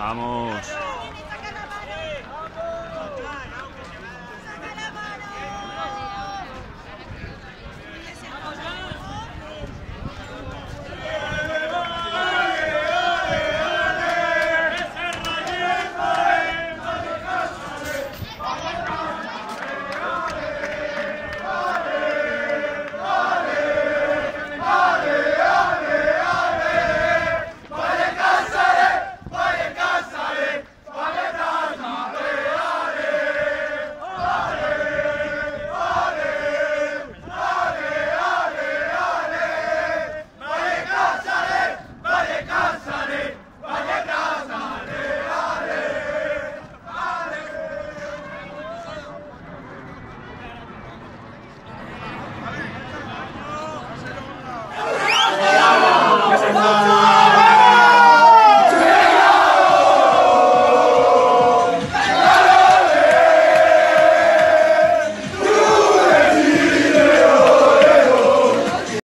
Vamos.